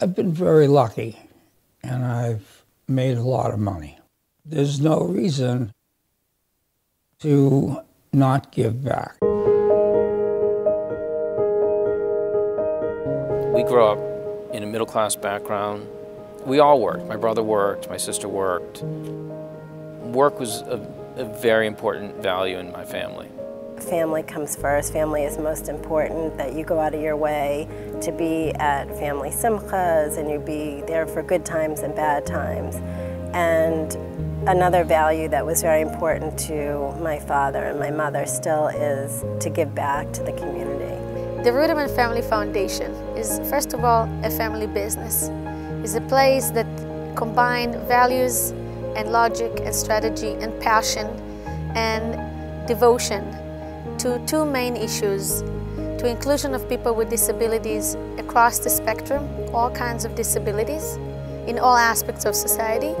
I've been very lucky and I've made a lot of money. There's no reason to not give back. We grew up in a middle class background. We all worked. My brother worked, my sister worked. Work was a, a very important value in my family. Family comes first. Family is most important, that you go out of your way to be at family simchas and you be there for good times and bad times. And another value that was very important to my father and my mother still is to give back to the community. The Ruderman Family Foundation is, first of all, a family business. It's a place that combines values and logic and strategy and passion and devotion to two main issues, to inclusion of people with disabilities across the spectrum, all kinds of disabilities, in all aspects of society,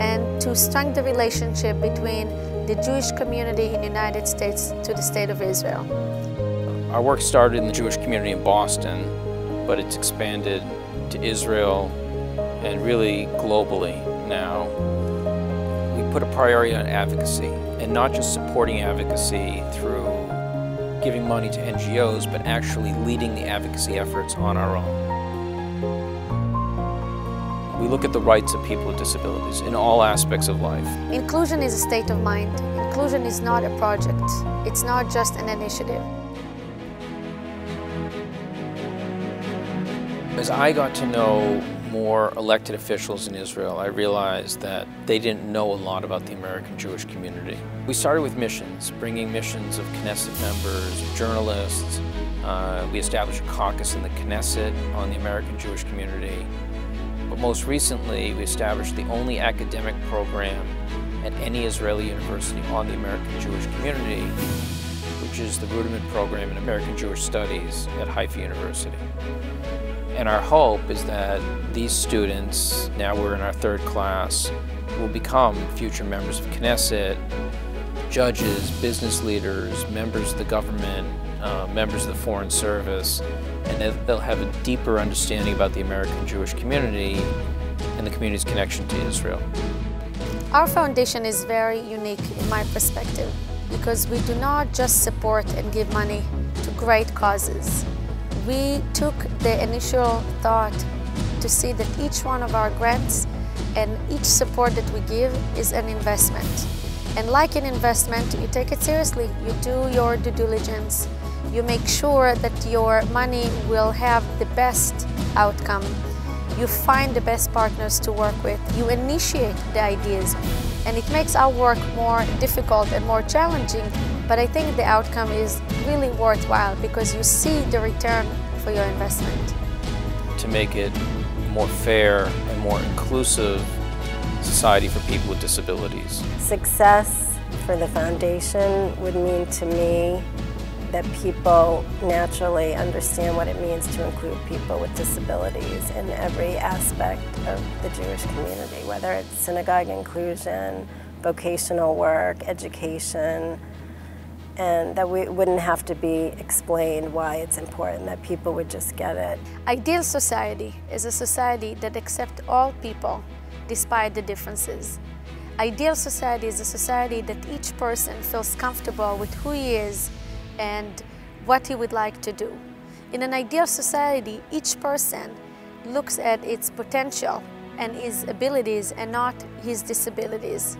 and to strengthen the relationship between the Jewish community in the United States to the State of Israel. Our work started in the Jewish community in Boston, but it's expanded to Israel and really globally now. We put a priority on advocacy, and not just supporting advocacy through giving money to NGOs, but actually leading the advocacy efforts on our own. We look at the rights of people with disabilities in all aspects of life. Inclusion is a state of mind. Inclusion is not a project. It's not just an initiative. As I got to know more elected officials in Israel, I realized that they didn't know a lot about the American Jewish community. We started with missions, bringing missions of Knesset members, journalists. Uh, we established a caucus in the Knesset on the American Jewish community. But most recently, we established the only academic program at any Israeli university on the American Jewish community, which is the Ruderman Program in American Jewish Studies at Haifa University. And our hope is that these students, now we're in our third class, will become future members of Knesset, judges, business leaders, members of the government, uh, members of the Foreign Service, and they'll have a deeper understanding about the American Jewish community and the community's connection to Israel. Our foundation is very unique in my perspective because we do not just support and give money to great causes we took the initial thought to see that each one of our grants and each support that we give is an investment. And like an investment, you take it seriously. You do your due diligence. You make sure that your money will have the best outcome. You find the best partners to work with. You initiate the ideas. And it makes our work more difficult and more challenging but I think the outcome is really worthwhile because you see the return for your investment. To make it more fair and more inclusive society for people with disabilities. Success for the foundation would mean to me that people naturally understand what it means to include people with disabilities in every aspect of the Jewish community, whether it's synagogue inclusion, vocational work, education, and that we wouldn't have to be explained why it's important, that people would just get it. Ideal society is a society that accepts all people despite the differences. Ideal society is a society that each person feels comfortable with who he is and what he would like to do. In an ideal society, each person looks at its potential and his abilities and not his disabilities.